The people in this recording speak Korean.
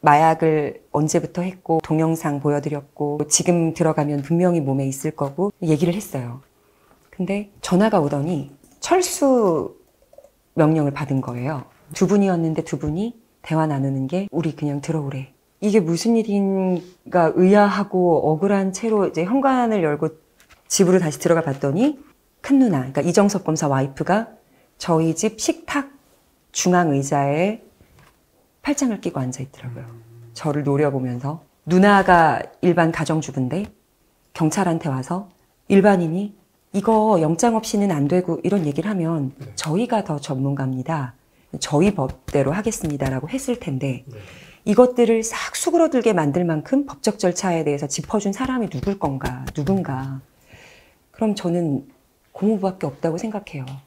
마약을 언제부터 했고 동영상 보여드렸고 지금 들어가면 분명히 몸에 있을 거고 얘기를 했어요. 근데 전화가 오더니 철수 명령을 받은 거예요. 두 분이었는데 두 분이 대화 나누는 게 우리 그냥 들어오래. 이게 무슨 일인가 의아하고 억울한 채로 이제 현관을 열고 집으로 다시 들어가 봤더니 큰 누나, 그러니까 이정석 검사 와이프가 저희 집 식탁 중앙 의자에 팔짱을 끼고 앉아 있더라고요. 저를 노려보면서 누나가 일반 가정주부인데 경찰한테 와서 일반인이 이거 영장 없이는 안 되고 이런 얘기를 하면 네. 저희가 더 전문가입니다. 저희 법대로 하겠습니다라고 했을 텐데 네. 이것들을 싹 수그러들게 만들 만큼 법적 절차에 대해서 짚어준 사람이 누굴 건가, 누군가. 그럼 저는 고모부밖에 없다고 생각해요.